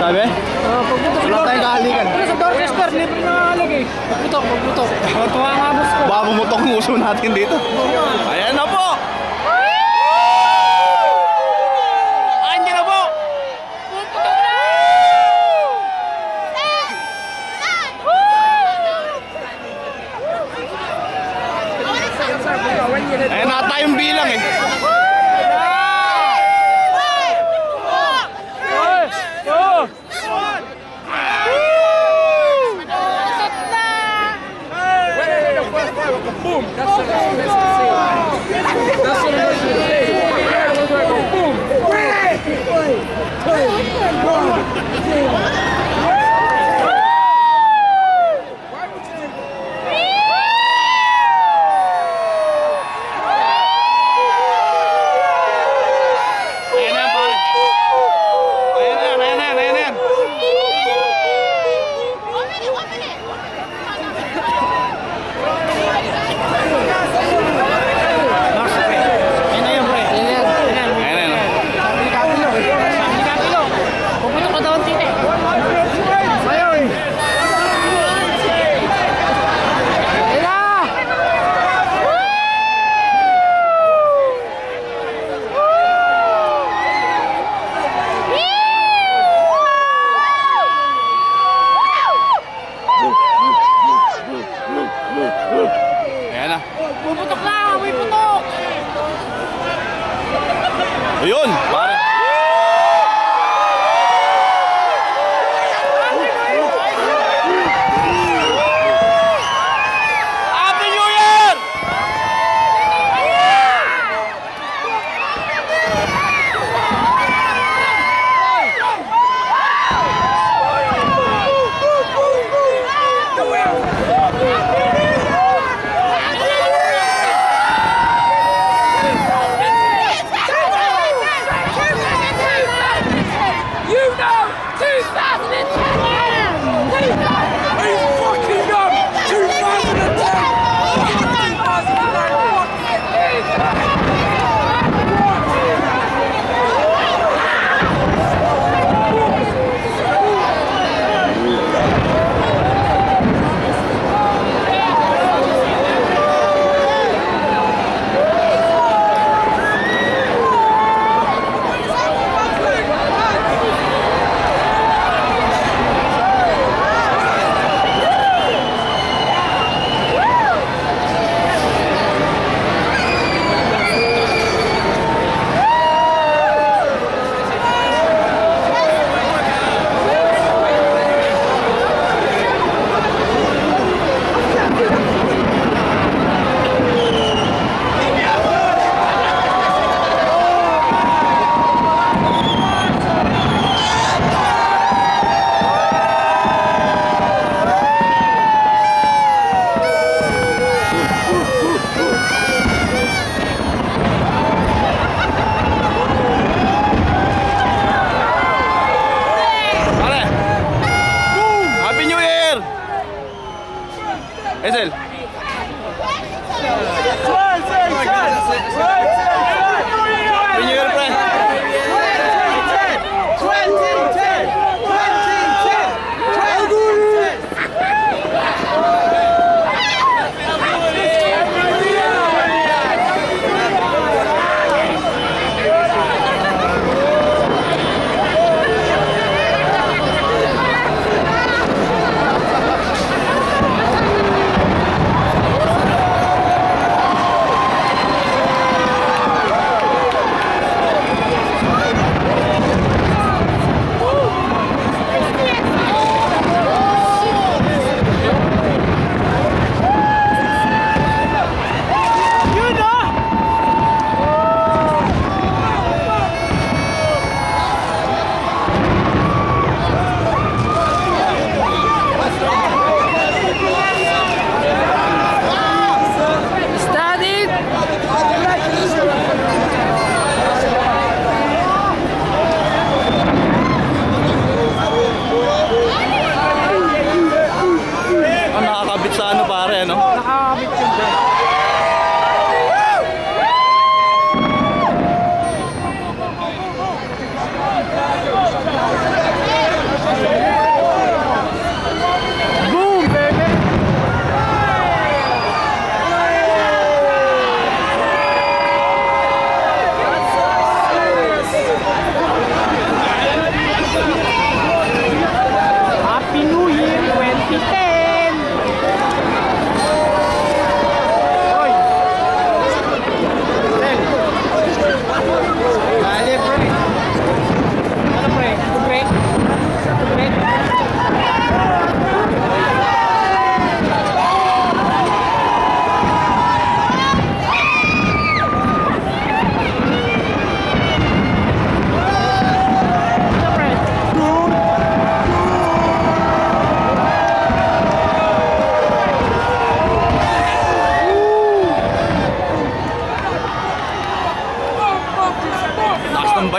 Sabi? Ah, Oo, pagbutok. Wala tayong kahalikan. Ano sa Dorchester, libre na halag eh. Pagbutok, pagbutok. Matuwa nga boss ko. Baka pumutok ng uso natin dito. Ayan na po! 哎 team.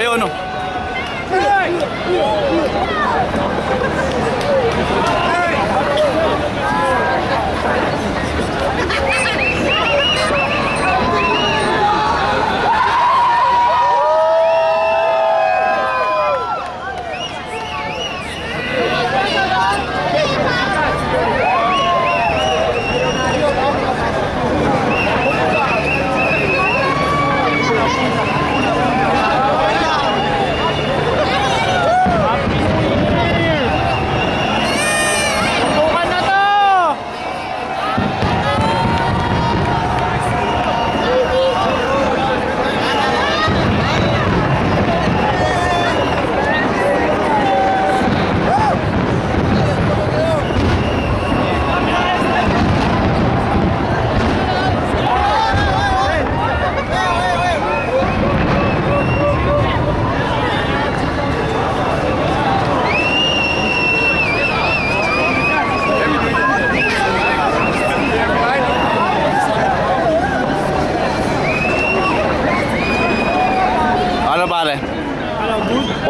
Guayón o no?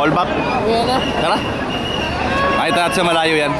Ball back? Tara. Nakita natin sa malayo yan.